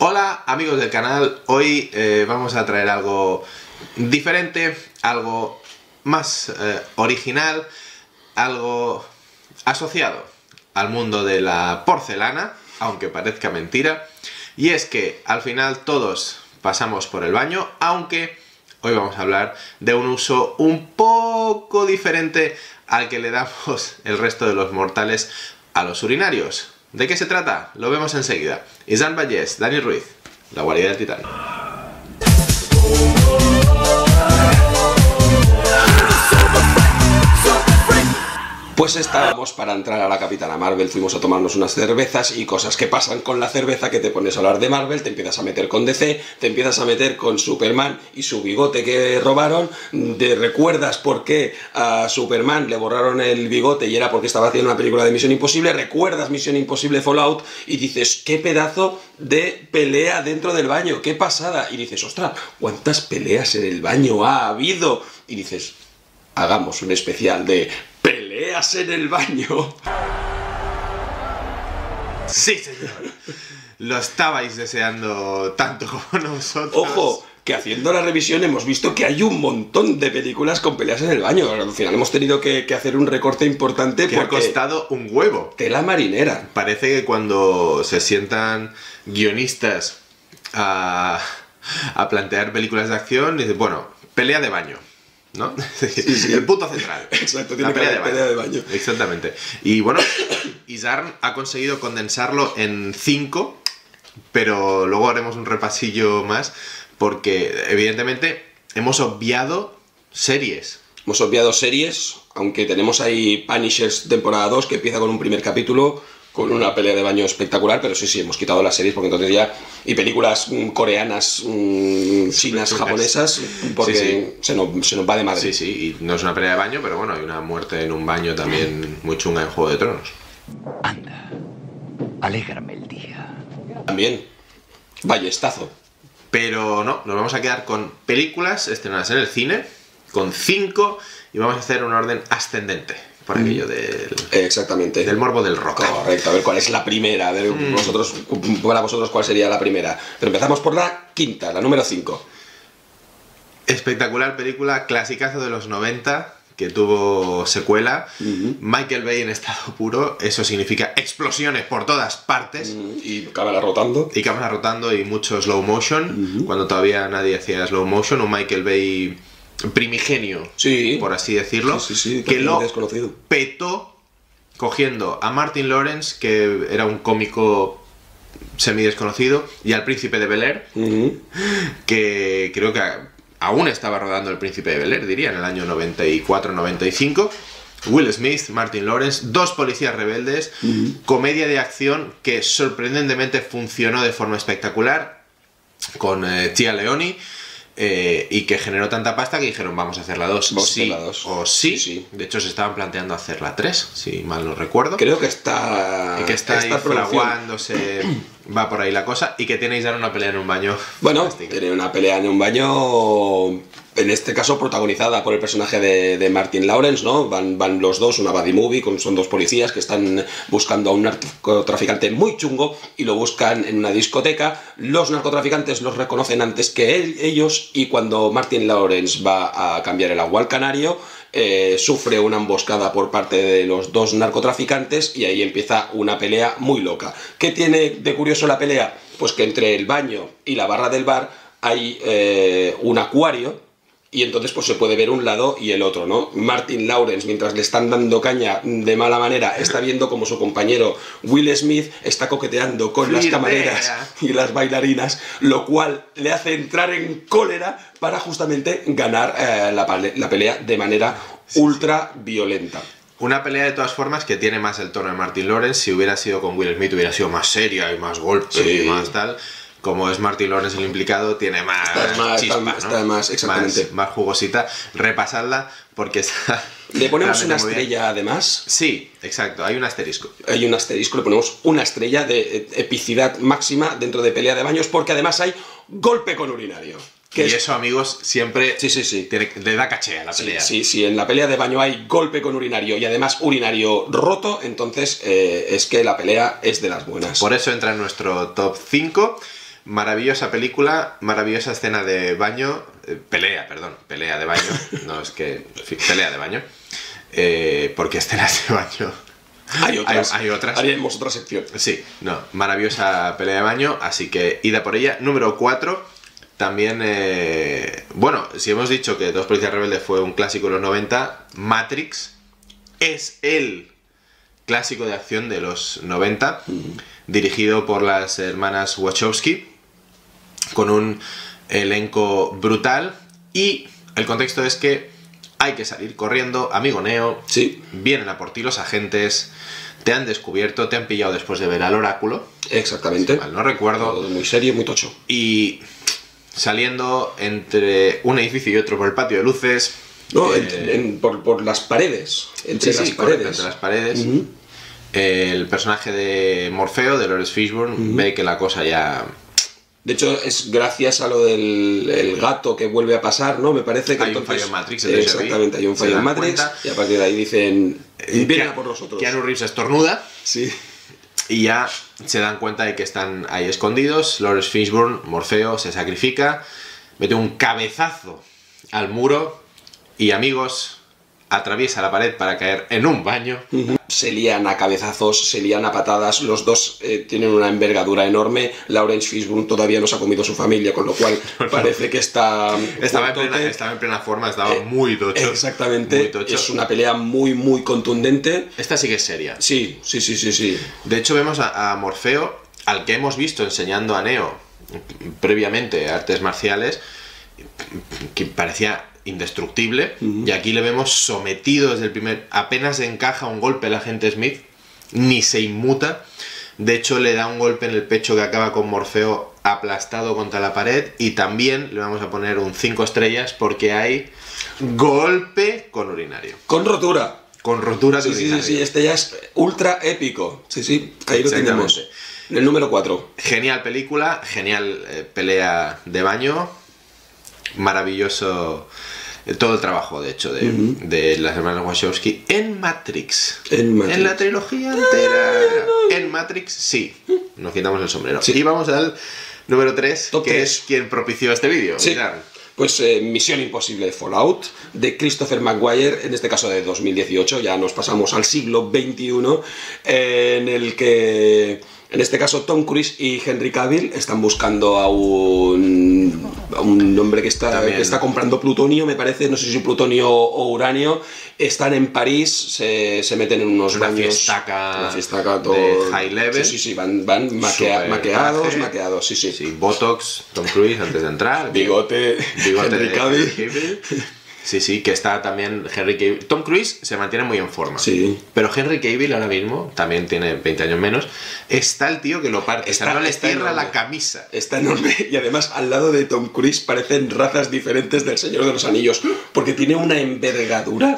Hola amigos del canal, hoy eh, vamos a traer algo diferente, algo más eh, original, algo asociado al mundo de la porcelana, aunque parezca mentira, y es que al final todos pasamos por el baño, aunque hoy vamos a hablar de un uso un poco diferente al que le damos el resto de los mortales a los urinarios. ¿De qué se trata? Lo vemos enseguida. Isan Vallés, Dani Ruiz, La Guarida del Titán. Pues estábamos para entrar a la Capitana Marvel, fuimos a tomarnos unas cervezas y cosas que pasan con la cerveza, que te pones a hablar de Marvel, te empiezas a meter con DC, te empiezas a meter con Superman y su bigote que robaron, te recuerdas por qué a Superman le borraron el bigote y era porque estaba haciendo una película de Misión Imposible, recuerdas Misión Imposible Fallout y dices, qué pedazo de pelea dentro del baño, qué pasada, y dices, ostras, ¿cuántas peleas en el baño ha habido? Y dices, hagamos un especial de peleas en el baño. Sí, señor. Lo estabais deseando tanto como nosotros. Ojo, que haciendo la revisión hemos visto que hay un montón de películas con peleas en el baño. Al final hemos tenido que, que hacer un recorte importante Que ha porque costado un huevo. tela marinera. Parece que cuando se sientan guionistas a, a plantear películas de acción, dicen, bueno, pelea de baño. ¿No? sí. El punto central. Exacto, tiene La que haber pelea de baño. Exactamente. Y bueno, Izarn ha conseguido condensarlo en 5, pero luego haremos un repasillo más, porque evidentemente hemos obviado series. Hemos obviado series, aunque tenemos ahí Punishers temporada 2 que empieza con un primer capítulo con una pelea de baño espectacular, pero sí, sí, hemos quitado las series porque entonces ya... Y películas mm, coreanas, mm, chinas, japonesas, porque Sí, Se, nos, se nos va de madre. Sí, sí, y no es una pelea de baño, pero bueno, hay una muerte en un baño también muy chunga en Juego de Tronos. Anda, alégrame el día. También. Ballestazo. Pero no, nos vamos a quedar con películas estrenadas en el cine, con 5, y vamos a hacer un orden ascendente, por aquello del, Eh, Exactamente. del morbo del rock. Correcto, a ver cuál es la primera, a ver Mm. vosotros, para vosotros cuál sería la primera. Pero empezamos por la quinta, la número 5. Espectacular película, clasicazo de los 90, que tuvo secuela. Michael Bay en estado puro, eso significa explosiones por todas partes. Y cámara rotando. Y cámara rotando y mucho slow motion, cuando todavía nadie hacía slow motion, un Michael Bay primigenio, Sí. por así decirlo, Sí, sí, que lo desconocido. petó cogiendo a Martin Lawrence, que era un cómico semi desconocido, y al príncipe de Bel Air, que creo que aún estaba rodando el príncipe de Bel Air, diría, en el año 94-95. Will Smith, Martin Lawrence, dos policías rebeldes, comedia de acción que sorprendentemente funcionó de forma espectacular con eh, Tia Leoni eh, y que generó tanta pasta que dijeron vamos a hacer la 2 Vamos a sí la dos. o sí. Sí, sí. De hecho se estaban planteando hacer la 3, si mal no recuerdo. Creo que está. Y que está ahí producción. fraguándose, va por ahí la cosa, y que tenéis ahora una pelea en un baño. Bueno, tiene una pelea en un baño, en este caso protagonizada por el personaje de, Martin Lawrence, ¿no? Van, van los dos, una buddy movie, con, son dos policías que están buscando a un narcotraficante muy chungo y lo buscan en una discoteca. Los narcotraficantes los reconocen antes que ellos y cuando Martin Lawrence va a cambiar el agua al canario, eh, sufre una emboscada por parte de los dos narcotraficantes y ahí empieza una pelea muy loca. ¿Qué tiene de curioso la pelea? Pues que entre el baño y la barra del bar hay eh, un acuario y entonces pues se puede ver un lado y el otro, ¿no? Martin Lawrence, mientras le están dando caña de mala manera, está viendo como su compañero Will Smith está coqueteando con las camareras y las bailarinas, lo cual le hace entrar en cólera para justamente ganar eh, la, la pelea de manera ultra violenta. Una pelea de todas formas que tiene más el tono de Martin Lawrence. Si hubiera sido con Will Smith hubiera sido más seria y más golpes Sí. y más tal. Como es Martin Lawrence el implicado, tiene más Está más- chispa, está más- ¿no? está más, exactamente. Más, más jugosita. Repasadla porque está... Le ponemos una estrella además Sí, exacto. Hay un asterisco. hay un asterisco, le ponemos una estrella de eh, epicidad máxima dentro de pelea de baños porque además hay golpe con urinario. Que y es- eso, amigos, siempre Sí, sí, sí. tiene- le da caché a la Sí, pelea. sí, sí, en la pelea de baño hay golpe con urinario y además urinario roto, entonces eh, es que la pelea es de las buenas. Por eso entra en nuestro top 5. Maravillosa película, maravillosa escena de baño, eh, pelea, perdón, pelea de baño, no es que, pelea de baño, eh, porque escenas de baño Hay otras. Hay- hay otras. Haríamos otra sección. Sí, no, maravillosa pelea de baño, así que ida por ella. Número 4, también, eh, bueno, si hemos dicho que Dos Policías Rebeldes fue un clásico de los 90, Matrix es el clásico de acción de los 90, dirigido por las hermanas Wachowski, con un elenco brutal y el contexto es que hay que salir corriendo, amigo Neo, Sí, Vienen a por ti los agentes, te han descubierto, te han pillado después de ver al oráculo, exactamente. mal no recuerdo, Todo muy serio, muy tocho. y saliendo entre un edificio y otro por el patio de luces. No, eh, en- en- por, por las paredes. Entre sí, las sí, correcto, paredes. entre las paredes. El personaje de Morfeo, de Lawrence Fishburne, ve que la cosa ya. De hecho, es gracias a lo del el gato que vuelve a pasar, ¿no? Me parece que Hay un fallo en Matrix. Exactamente, hay un fallo en Matrix. cuenta. Y a partir de ahí dicen. Vienen a por nosotros. Keanu Reeves estornuda Sí. y ya se dan cuenta de que están ahí escondidos. Lawrence Fishburne, Morfeo, se sacrifica, mete un cabezazo al muro y amigos, atraviesa la pared para caer en un baño. Se lían a cabezazos, se lían a patadas. Los dos eh, tienen una envergadura enorme. Lawrence Fishburne todavía no se ha comido su familia, con lo cual parece que está. Estaba en, plena, estaba en plena forma, estaba muy tocho. Exactamente. Muy tocho. Es una pelea muy, muy contundente. Esta sí que es seria. Sí, sí, sí, sí, sí. De hecho, vemos a, a Morfeo, al que hemos visto enseñando a Neo previamente artes marciales, que parecía indestructible, y aquí le vemos sometido desde el primer... Apenas encaja un golpe el agente Smith, ni se inmuta. De hecho, le da un golpe en el pecho que acaba con Morfeo aplastado contra la pared, y también le vamos a poner un 5 estrellas porque hay golpe con urinario. Con rotura. Con rotura Sí, sí, sí, urinario. sí, este ya es ultra épico. Sí, sí, ahí lo tenemos. El número 4. Genial película, genial eh, pelea de baño, maravilloso eh, todo el trabajo, de hecho, de, de las hermanas Wachowski en Matrix. En Matrix. la trilogía entera. En Matrix, sí. Nos quitamos el sombrero. Sí. Y vamos al número 3, Top que es quien propició este vídeo. Sí. Mirad. Pues eh, Misión Imposible Fallout de Christopher Maguire, en este caso de 2018, ya nos pasamos al siglo XXI, eh, en el que, en este caso, Tom Cruise y Henry Cavill están buscando a un, a un hombre que está, que está comprando plutonio, me parece, no sé si plutonio o uranio. Están en París, se, se meten en unos Una baños. fiestaca una fiestaca de high level. Sí, sí, sí, van, van maquea- maqueados, maqueados, sí, sí. Sí, Botox, Tom Cruise antes de entrar. Bigote, Bigote Henry Cavill. Sí, sí, que está también Henry Cavill. Tom Cruise se mantiene muy en forma. Sí. Pero Henry Cavill ahora mismo, también tiene 20 años menos, está el tío que lo parte. Está- o sea, no cierra la camisa. Está enorme y además al lado de Tom Cruise parecen razas diferentes del Señor de los Anillos porque tiene una envergadura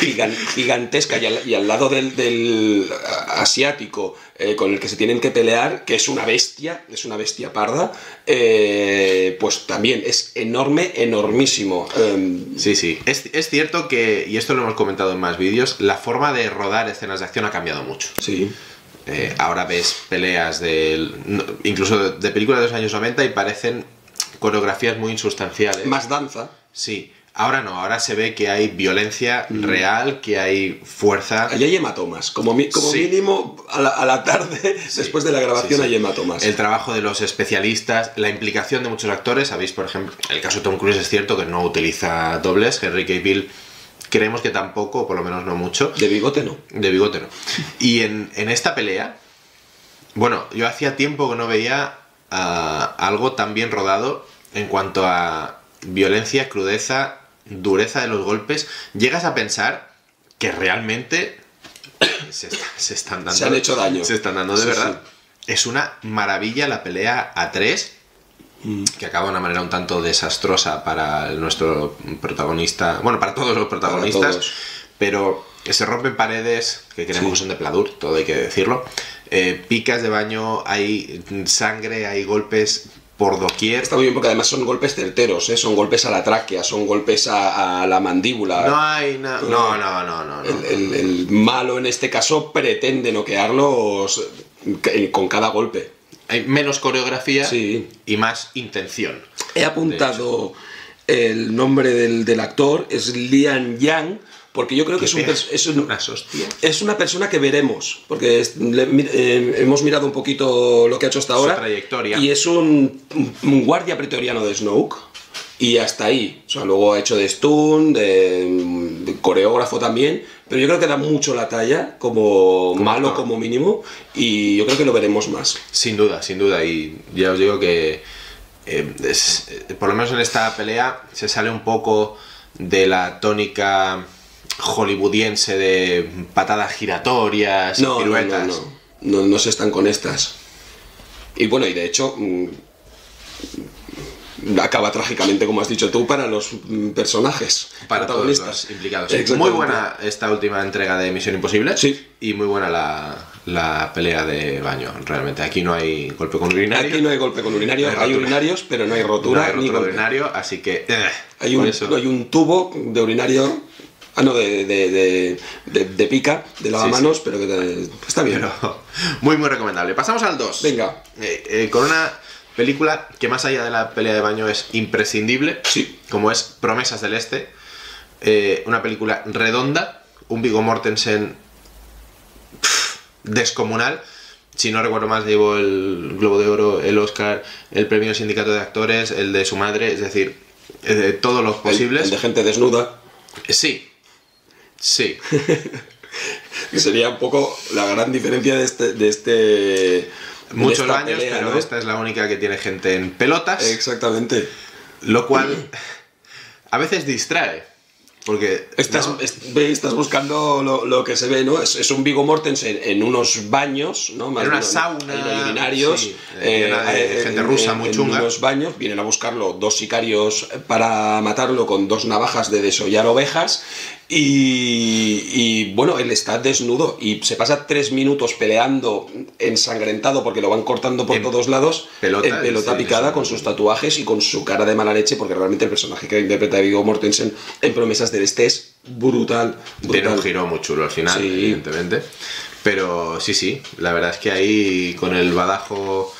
gigan- gigantesca y al, y al lado del, del asiático eh, con el que se tienen que pelear, que es una bestia, es una bestia parda, eh, pues también es enorme, enormísimo. Em, Sí, sí. Es, es cierto que, y esto lo hemos comentado en más vídeos, la forma de rodar escenas de acción ha cambiado mucho. sí. Eh, ahora ves peleas no, incluso de, de películas de los años 90 y parecen coreografías muy insustanciales. Más danza. Sí. Ahora no, ahora se ve que hay violencia real, que hay fuerza. Allí hay hematomas, como, mi- como Sí. mínimo a la, a la tarde, después de la grabación Sí, hay hematomas. El trabajo de los especialistas, la implicación de muchos actores. Sabéis, por ejemplo, el caso de Tom Cruise es cierto que no utiliza dobles. Henry Cavill creemos que tampoco, o por lo menos no mucho. De bigote no. De bigote no. Y en, en esta pelea, bueno, yo hacía tiempo que no veía ah, algo tan bien rodado en cuanto a violencia, crudeza, dureza de los golpes. Llegas a pensar que realmente se, está- se están dando. Se han hecho daño. Se están dando de Sí, verdad. Es una maravilla la pelea a tres. Que acaba de una manera un tanto desastrosa para nuestro protagonista. Bueno, para todos los protagonistas. todos. Pero se rompen paredes, que creemos Sí. que son de Pladur, todo hay que decirlo. Eh, picas de baño, hay sangre, hay golpes por doquier. Está muy bien porque además son golpes certeros, ¿eh? son golpes a la tráquea, son golpes a, a la mandíbula. No hay na- no, no, no, no, no. El, el- el malo en este caso pretende noquearlos eh, con cada golpe. hay menos coreografía Sí. y más intención. He apuntado el nombre del, del actor, es Lian Yang, porque yo creo que es, un, es, un- unas hostias. es una persona que veremos, porque es- le- mi- eh, hemos mirado un poquito lo que ha hecho hasta Su ahora. trayectoria. Y es un, un guardia pretoriano de Snoke. Y hasta ahí. O sea, luego ha hecho de Stun, de, de coreógrafo también. Pero yo creo que da mucho la talla, como, malo como mínimo. Y yo creo que lo veremos más. Sin duda, sin duda. Y ya os digo que eh, es- eh, por lo menos en esta pelea se sale un poco de la tónica hollywoodiense de patadas giratorias y No, no, no, no, no, no se están con estas. Y bueno, y de hecho, mm, acaba trágicamente, como has dicho tú, para los mm, personajes Para todos los implicados. Muy buena esta última entrega de Misión Imposible. Sí. Y muy buena la, la pelea de baño, realmente. Aquí no hay golpe con urinario. Aquí no hay golpe con urinario, No hay hay, urinarios, pero no hay no rotura hay ni rotura golpe. urinario, así que... eh, Hay un, eso- hay un tubo de urinario, ah no, de, de, de, pica, de lavamanos, pero que te- está bien. Pero muy, muy recomendable. Pasamos al 2. Venga. Eh, eh, con una película que más allá de la pelea de baño es imprescindible. Sí. Como es Promesas del Este. Eh, una película redonda. Un Vigo Mortensen pff, descomunal. Si no recuerdo más, llevo el Globo de Oro, el Oscar, el premio Sindicato de Actores, el de su madre, es decir, de todos los posibles. el de gente desnuda. Sí. Sí. sería un poco la gran diferencia de este. De este de Muchos esta baños, pelea, pero ¿no? esta es la única que tiene gente en pelotas. Exactamente. Lo cual a veces distrae. Porque Estás, ¿no? estás buscando lo, lo que se ve, ¿no? Es, es un Vigo Mortensen en unos baños, ¿no? Más En una sauna, en urinarios, sí, llena de gente rusa muy en chunga. unos baños, vienen a buscarlo dos sicarios para matarlo con dos navajas de desollar ovejas y, y, bueno, él está desnudo y se pasa tres minutos peleando ensangrentado porque lo van cortando por En todos lados, pelota, en pelota picada con sus tatuajes y con su cara de mala leche porque realmente el personaje que interpreta Vigo Mortensen en Promesas del Este es brutal. tiene un giro muy chulo al final, Sí. evidentemente. Pero sí, sí, la verdad es que ahí con el badajo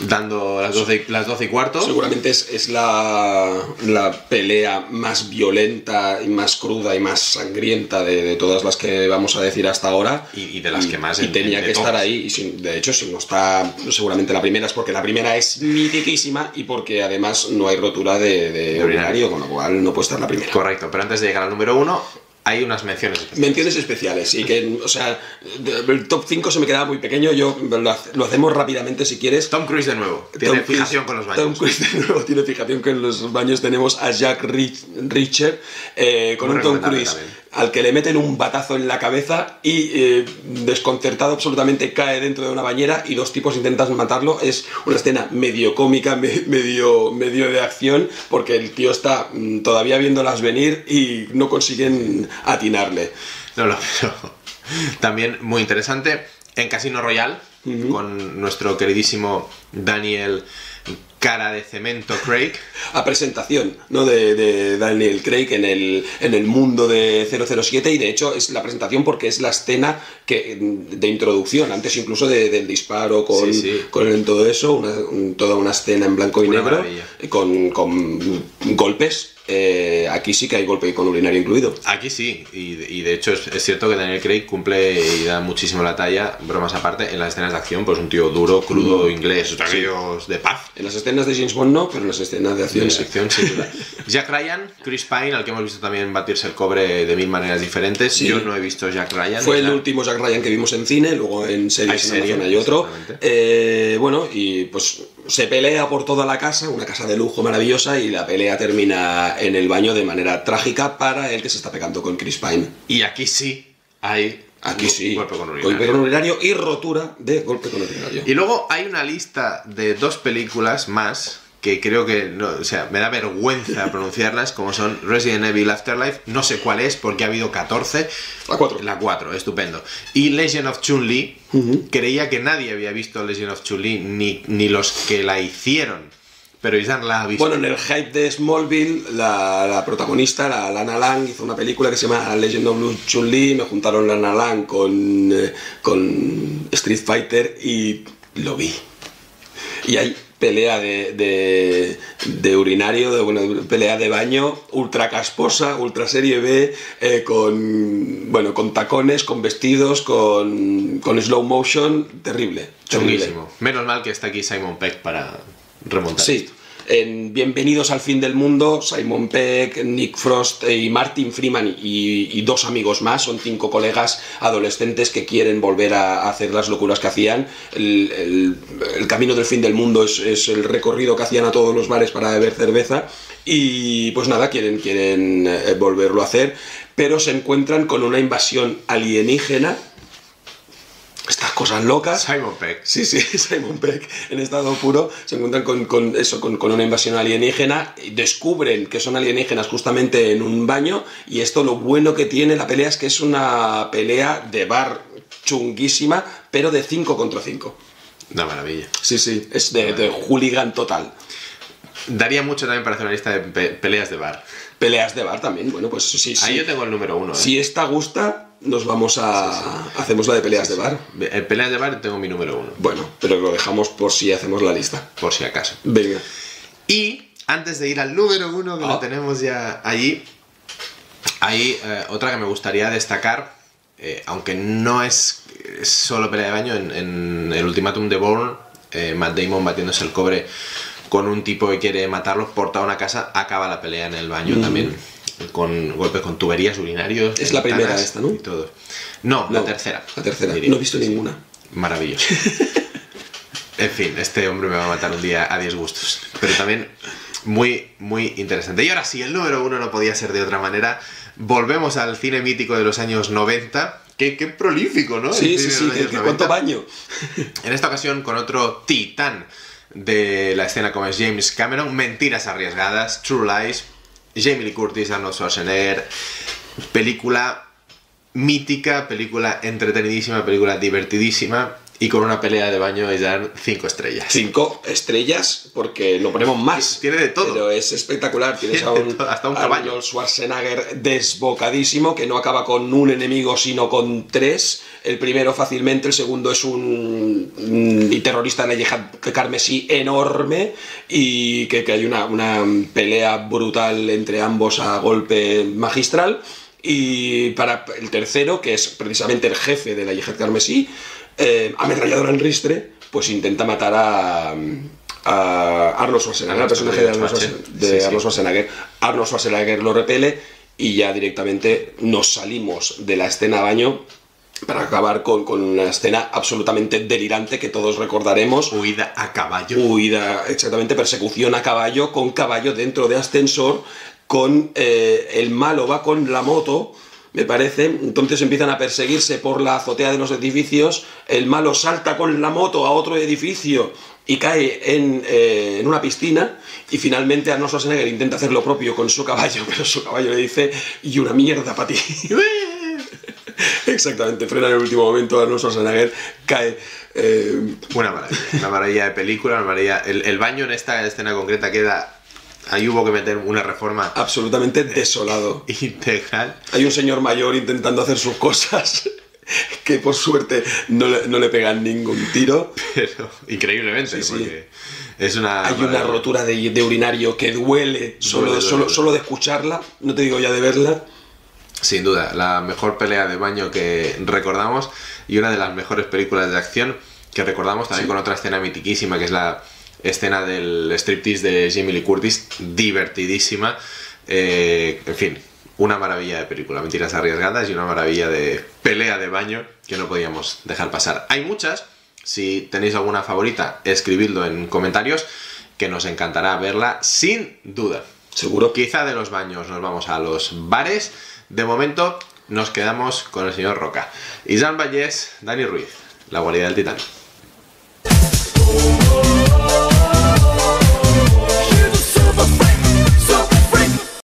dando las 12, y- las 12 y cuarto. Seguramente es, es la, la pelea más violenta y más cruda y más sangrienta de, de todas las que vamos a decir hasta ahora. Y- y de las que más Y en- tenía que estar ahí. Y si- de hecho, si no está seguramente la primera es porque la primera es mitiquísima y porque además no hay rotura de, de De urinario. urinario, con lo cual no puede estar la primera. Correcto, pero antes de llegar al número uno, hay unas menciones. especiales. Menciones especiales y que, o sea, el top 5 se me quedaba muy pequeño, yo lo, hace- lo hacemos rápidamente si quieres. Tom Cruise de nuevo, tiene Tom fijación con los baños. Tom Cruise de nuevo tiene fijación con los baños. Tenemos a Jack Rich- Richard eh, con Muy un Tom Cruise. Al que le meten un batazo en la cabeza y eh, desconcertado absolutamente cae dentro de una bañera y dos tipos intentan matarlo. Es una escena medio cómica, me- medio, medio de acción, porque el tío está mm, todavía viéndolas venir y no consiguen atinarle. También muy interesante. En Casino Royale, con nuestro queridísimo Daniel Cara de Cemento Craig. a presentación ¿no? de, de Daniel Craig en el, en el mundo de 007 y de hecho es la presentación porque es la escena que, de introducción, antes incluso de- del disparo con, Sí, sí. con todo eso, una- toda una escena en blanco y Una negro con, con golpes. Eh, aquí sí que hay golpe con urinario incluido. Aquí sí, y, y de hecho es, es cierto que Daniel Craig cumple y da muchísimo la talla, bromas aparte, en las escenas de acción, pues un tío duro, crudo, inglés, aquellos de paz. En las escenas de James Bond no, pero en las escenas de acción sí. acción. Jack Ryan, Chris Pine, al que hemos visto también batirse el cobre de mil maneras diferentes. Sí. Yo no he visto Jack Ryan. Fue el último Jack Ryan que vimos en cine, luego en Hay series en serie, Amazon hay otro. Eh, bueno, y pues se pelea por toda la casa, una casa de lujo maravillosa, y la pelea termina en el baño de manera trágica para el que se está pegando con Chris Pine. Y aquí sí hay Aquí sí, golpe con urinario. golpe con urinario y rotura de golpe con urinario. Y luego hay una lista de dos películas más que creo que, no, o sea, me da vergüenza pronunciarlas, como son Resident Evil Afterlife, no sé cuál es porque ha habido 14. La cuatro. La 4, estupendo. Y Legend of Chun-Li, creía que nadie había visto Legend of Chun-Li, ni, ni los que la hicieron, pero Isan la ha visto. Bueno, en el hype de Smallville, la, la protagonista, la Lana Lang, hizo una película que se llama Legend of Chun-Li. Me juntaron Lana Lang con, eh, con Street Fighter y lo vi. Y hay pelea de, de, de urinario, de, bueno, pelea de baño, ultra casposa, ultra serie B, eh, con, bueno, con tacones, con vestidos, con, con slow motion, terrible. Chunguísimo. Menos mal que está aquí Simon Peck para remontar. Sí. esto. En Bienvenidos al fin del mundo, Simon Peck, Nick Frost y Martin Freeman y, dos amigos más, son cinco colegas adolescentes que quieren volver a hacer las locuras que hacían. El camino del fin del mundo es, es el recorrido que hacían a todos los bares para beber cerveza y pues nada, quieren, quieren eh, volverlo a hacer, pero se encuentran con una invasión alienígena. Estas cosas locas. Simon Peck. Sí, sí, Simon Peck en estado puro se encuentran con, con eso, con, con una invasión alienígena, y descubren que son alienígenas justamente en un baño y esto lo bueno que tiene la pelea es que es una pelea de bar chunguísima, pero de 5 contra 5. Una maravilla. Sí, sí, es de, de hooligan total. Daría mucho también para hacer una lista de pe- peleas de bar. Peleas de bar también, bueno, pues sí, sí. Ahí yo tengo el número uno. ¿eh? Si esta gusta, nos vamos a... hacemos la de peleas de bar. En peleas de bar tengo mi número uno, Bueno, pero lo dejamos por si hacemos la lista. por si acaso. Venga. Y antes de ir al número uno, que Ah. lo tenemos ya allí, hay eh, otra que me gustaría destacar, eh, aunque no es, solo pelea de baño, en, en el ultimátum de Bourne, eh, Matt Damon batiéndose el cobre con un tipo que quiere matarlo por toda una casa, acaba la pelea en el baño también, con golpes con tuberías urinarios. Es la primera esta, ¿no? Y todo. No, la tercera. La tercera. diría. No he visto ninguna. Maravilloso. En fin, este hombre me va a matar un día a 10 gustos. Pero también muy, muy interesante. Y ahora sí, el número uno no podía ser de otra manera. Volvemos al cine mítico de los años 90. Qué, qué prolífico, ¿no? Sí, sí, sí. ¿qué- años qué- 90. ¿Cuánto baño? En esta ocasión con otro titán de la escena como es James Cameron. Mentiras arriesgadas, True Lies, Jamie Lee Curtis, Arnold Schwarzenegger. Película mítica, película entretenidísima, película divertidísima. Y con una pelea de baño y dan 5 estrellas. Cinco estrellas, porque lo ponemos más. Tiene de todo. Pero es espectacular. Tienes a Tiene de un, todo, hasta un Arnold caballo. Schwarzenegger desbocadísimo, que no acaba con un enemigo, sino con tres. El primero fácilmente, el segundo es un, un terrorista de la yihad carmesí enorme y que, que hay una, una pelea brutal entre ambos a golpe magistral. Y para el tercero, que es precisamente el jefe de la yihad carmesí, eh, ametralladora en ristre, pues intenta matar a, a Arnold Schwarzenegger, el personaje de Arnold Schwarzenegger. de Schwarzenegger. Arnold Schwarzenegger lo repele y ya directamente nos salimos de la escena baño para acabar con, con una escena absolutamente delirante que todos recordaremos. Huida a caballo. Huida, exactamente, persecución a caballo, con caballo dentro de ascensor, con eh, el malo va con la moto, me parece, entonces empiezan a perseguirse por la azotea de los edificios, el malo salta con la moto a otro edificio y cae en, eh, en una piscina y finalmente Arnold Schwarzenegger intenta hacer lo propio con su caballo, pero su caballo le dice, y una mierda para ti. Exactamente, frena en el último momento, Arnold Schwarzenegger cae... eh, Una maravilla. Una maravilla de película, una maravilla. El, el baño en esta escena concreta queda. Ahí hubo que meter una reforma absolutamente desolado. integral. Hay un señor mayor intentando hacer sus cosas que por suerte no le, no le pegan ningún tiro. Pero increíblemente, Sí, sí. porque es una. Hay una rotura de, de urinario que duele solo, Duele, duele, solo, duele. solo de escucharla, no te digo ya de verla. Sin duda, la mejor pelea de baño que recordamos y una de las mejores películas de acción que recordamos también con otra escena mitiquísima que es la escena del striptease de Jamie Lee Curtis, divertidísima. Eh, en fin, una maravilla de película, mentiras arriesgadas y una maravilla de pelea de baño que no podíamos dejar pasar. Hay muchas, si tenéis alguna favorita, escribidlo en comentarios que nos encantará verla sin duda. Seguro que Quizá de los baños nos vamos a los bares. De momento nos quedamos con el señor Roca. Y Jean Vallès, Dani Ruiz, la guarida del Titán. oh, oh, oh.